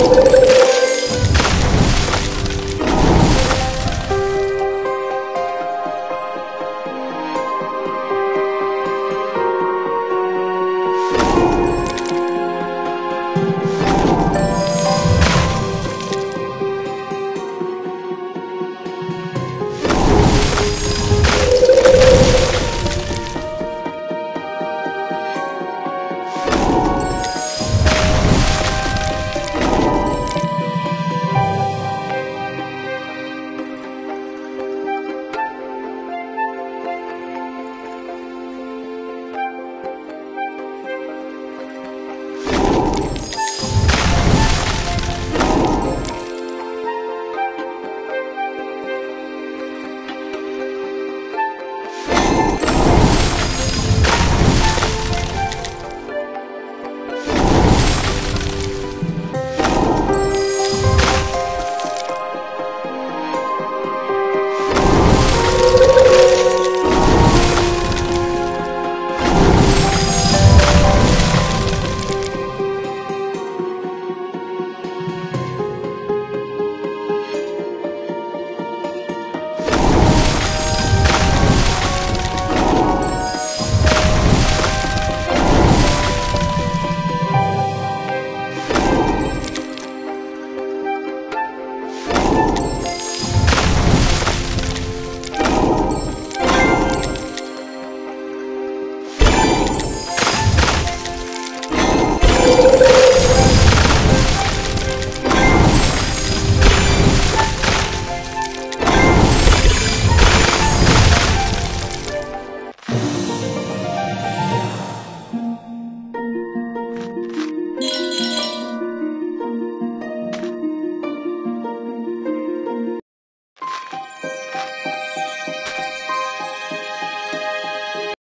you.